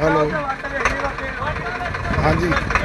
Hello हाँ जी।